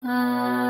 啊